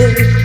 I